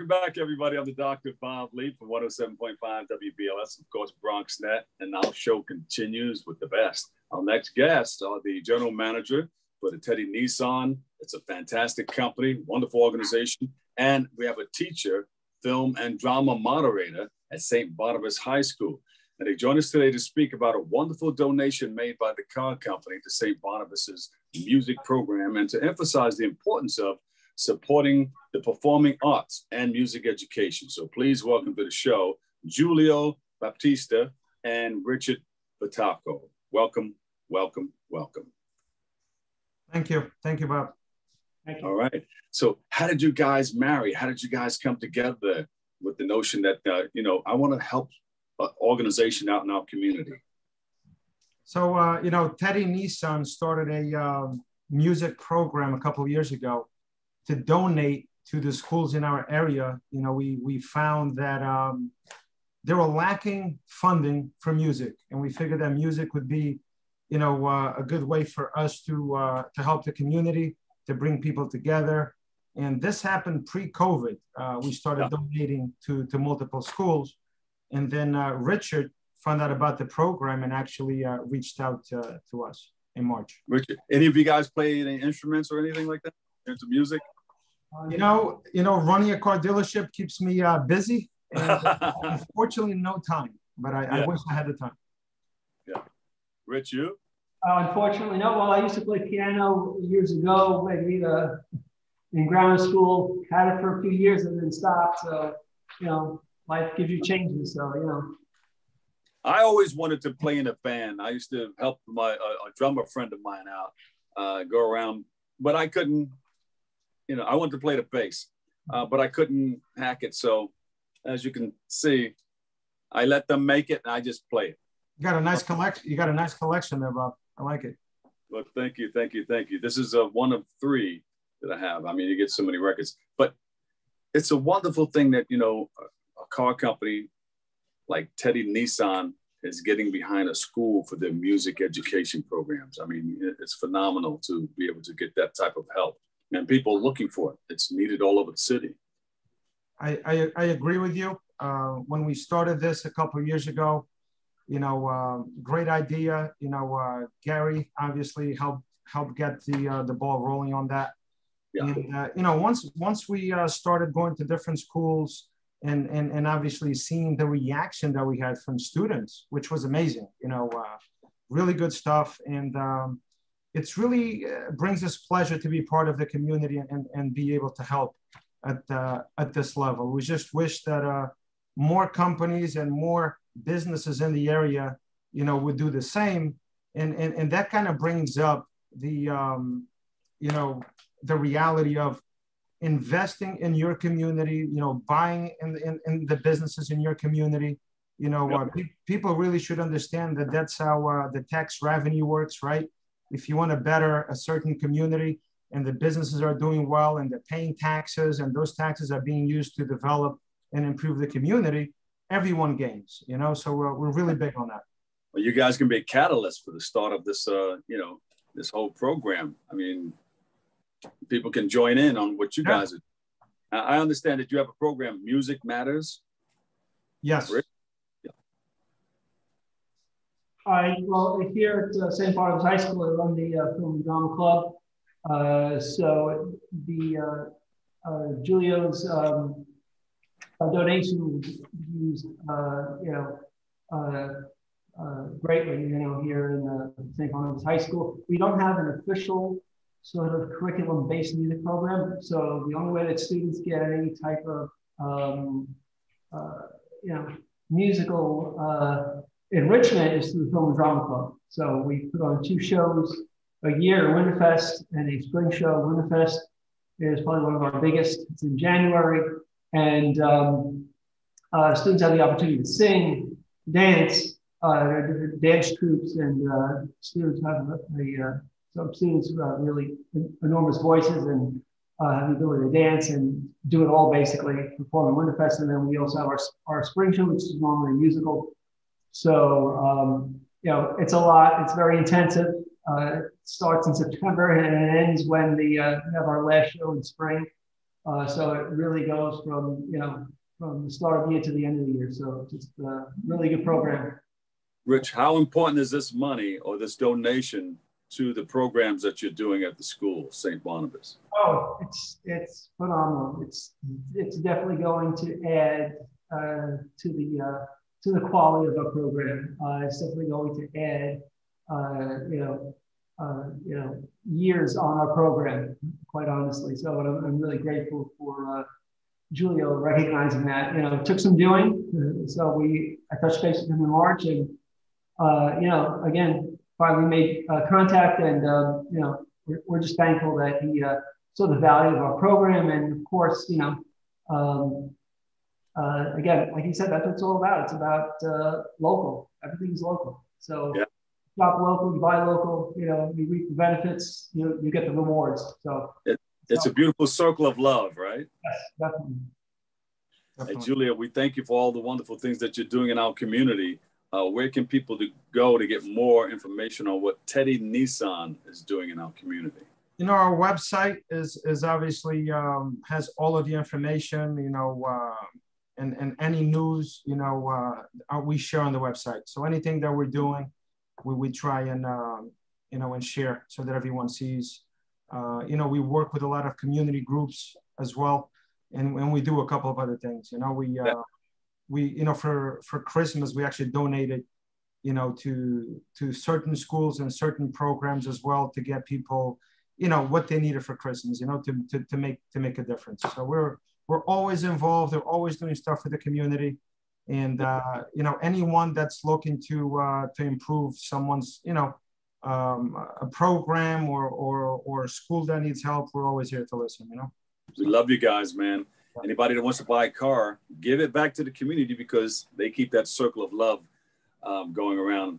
welcome back, everybody. I'm the Dr. Bob Lee from 107.5 WBLS, of course, Bronx Net. And our show continues with the best. Our next guest are the general manager for the Teddy Nissan. It's a fantastic company, wonderful organization. And we have a teacher, film and drama moderator at St. Barnabas High School. And they join us today to speak about a wonderful donation made by the car company to St. Barnabas's music program and to emphasize the importance of supporting the performing arts and music education. So please welcome to the show, Julio Batista and Richard Vitacco. Welcome, welcome, welcome. Thank you. Thank you, Bob. Thank you. All right. So how did you guys marry? How did you guys come together with the notion that, uh, you know, I want to help an organization out in our community? So, uh, you know, Teddy Nissan started a uh, music program a couple of years ago to donate to the schools in our area, you know, we, we found that um, they were lacking funding for music. And we figured that music would be, you know, uh, a good way for us to, uh, to help the community, to bring people together. And this happened pre-COVID. Uh, we started yeah. donating to, to multiple schools. And then uh, Richard found out about the program and actually uh, reached out to us in March. Richard, any of you guys play any instruments or anything like that Into music? You know, you know, running a car dealership keeps me uh, busy. And, unfortunately, no time. But I, yeah. I, wish I had the time. Yeah, Rich, you? Uh, unfortunately, no. Well, I used to play piano years ago, maybe uh, in grammar school. Had it for a few years and then stopped. So, you know, life gives you changes. So, you know. I always wanted to play in a band. I used to help my a, a drummer friend of mine out, uh, go around, but I couldn't you know, I wanted to play the bass, uh, but I couldn't hack it. So as you can see, I let them make it and I just play it. You got a nice collection. You got a nice collection there, Bob. I like it. Well, thank you, thank you, thank you. This is a one of three that I have. I mean, you get so many records, but it's a wonderful thing that you know a, a car company like Teddy Nissan is getting behind a school for their music education programs. I mean, it's phenomenal to be able to get that type of help and people are looking for it. It's needed all over the city. I, I, I agree with you. Uh, when we started this a couple years ago, you know, uh, great idea. You know, uh, Gary obviously helped help get the uh, the ball rolling on that. Yeah. And uh, you know, once once we uh, started going to different schools and, and and obviously seeing the reaction that we had from students, which was amazing. You know, really good stuff. And um, it's really uh, brings us pleasure to be part of the community and, and be able to help at, uh, at this level. We just wish that uh, more companies and more businesses in the area, you know, would do the same. And, and, and that kind of brings up the, um, you know, the reality of investing in your community, you know, buying in, in, in the businesses in your community. You know, uh, pe- people really should understand that that's how uh, the tax revenue works, right? If you want to better a certain community and the businesses are doing well and they're paying taxes and those taxes are being used to develop and improve the community, everyone gains, you know? So we're, we're really big on that. Well, you guys can be a catalyst for the start of this, uh, you know, this whole program. I mean, people can join in on what you yeah. guys are. I understand that you have a program, Music Matters. Yes. I well here at uh, St. Barnabas High School, I run the uh, Film Drama Club. Uh, so the uh, uh, Julio's um, donation was used, uh, you know, greatly, you know, here in St. Barnabas High School. We don't have an official sort of curriculum-based music program, so the only way that students get any type of, um, you know, musical enrichment is through the Film and Drama Club. So we put on two shows a year, Winterfest and a spring show. Winterfest is probably one of our biggest. It's in January. And um, uh, students have the opportunity to sing, dance, uh, dance troops, and uh, students have a, a uh, some students really enormous voices and uh, have the ability to dance and do it all basically perform in Winterfest. And then we also have our, our spring show, which is normally a musical so, um, you know, it's a lot. It's very intensive. Uh, it starts in September and it ends when the, uh, we have our last show in spring. Uh, so it really goes from, you know, from the start of the year to the end of the year. So just a really good program. Rich, how important is this money or this donation to the programs that you're doing at the school, St. Barnabas? Oh, it's it's phenomenal. It's it's definitely going to add uh, to the uh, to the quality of our program. Uh, it's definitely going to add, uh, you know, uh, you know, years on our program. Quite honestly, so I'm, I'm really grateful for uh, Julio recognizing that. You know, it took some doing. So we I touched base with him in March, and you know, again, finally made contact, and you know, we're, we're, just thankful that he saw the value of our program, and of course, you know. Um, uh, again, like you said, that's what it's all about. It's about uh, local. Everything's local. So yeah. shop local, you buy local. You know, you reap the benefits. You you get the rewards. So it, it's so, a beautiful circle of love, right? Yes, definitely. definitely. Hey, Julio, we thank you for all the wonderful things that you're doing in our community. Uh, where can people to go to get more information on what Teddy Nissan is doing in our community? You know, our website is is obviously um, has all of the information. You know, uh, and, and any news, you know, uh, uh, we share on the website. So anything that we're doing, we, we try and, um, you know, and share so that everyone sees. Uh, you know, we work with a lot of community groups as well. And, and we do a couple of other things, you know, we, uh, yeah. we, you know, for, for Christmas, we actually donated, you know, to, to certain schools and certain programs as well to get people, you know, what they needed for Christmas, you know, to, to, to make, to make a difference. So we're, we're always involved. They're always doing stuff for the community. And, uh, you know, anyone that's looking to, uh, to improve someone's, you know, um, a program or, or, or a school that needs help, we're always here to listen, you know? We love you guys, man. Anybody that wants to buy a car, give it back to the community because they keep that circle of love um, going around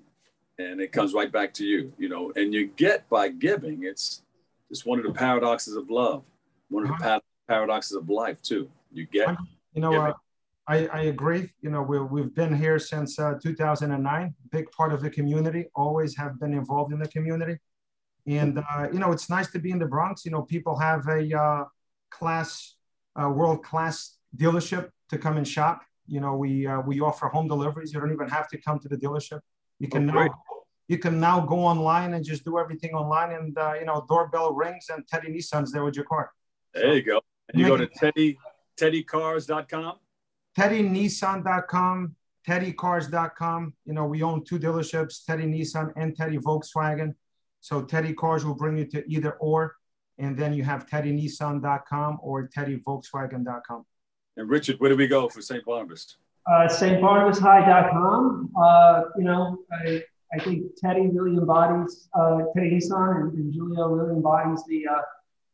and it comes right back to you, you know, and you get by giving. It's just one of the paradoxes of love, one of the uh-huh paradoxes of life too. You get, you know, uh, I, I agree. You know, we, we've been here since uh, 2009, big part of the community, always have been involved in the community. And, uh, you know, it's nice to be in the Bronx. You know, people have a uh, class, uh, world class dealership to come and shop. You know, we, uh, we offer home deliveries. You don't even have to come to the dealership. You can oh, now you can now go online and just do everything online and uh, you know doorbell rings and Teddy Nissan's there with your car. There so, you go. And you go to Teddy, teddycars.com? TeddyNissan.com, TeddyCars.com. You know, we own two dealerships, Teddy Nissan and Teddy Volkswagen. So Teddy Cars will bring you to either or. And then you have TeddyNissan.com or TeddyVolkswagen.com. And Richard, where do we go for St. Barnabas? Uh, StBarnabasHigh.com. Uh, you know, I, I think Teddy really embodies, uh, Teddy Nissan and, and Julio really embodies the uh,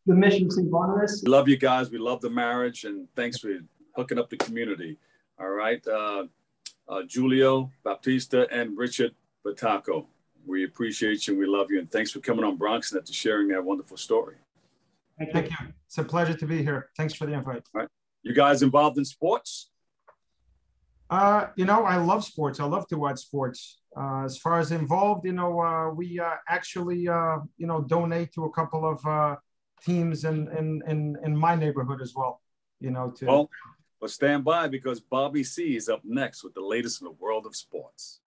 the mission St. Barnabas. We love you guys. We love the marriage, and thanks for hooking up the community. All right, uh, uh, Julio Batista and Richard Vitacco. We appreciate you and we love you, and thanks for coming on BronxNet to sharing that wonderful story. Thank you. Thank you. It's a pleasure to be here. Thanks for the invite. All right. You guys involved in sports? Uh, you know, I love sports. I love to watch sports. Uh, as far as involved, you know, uh, we uh, actually, uh, you know, donate to a couple of uh, teams in in in, in my neighborhood as well. You know, to well, but stand by because Bobby C is up next with the latest in the world of sports.